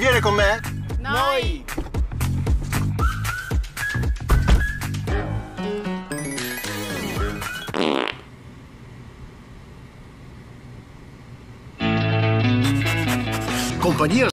viene con me? Noi! Compagnia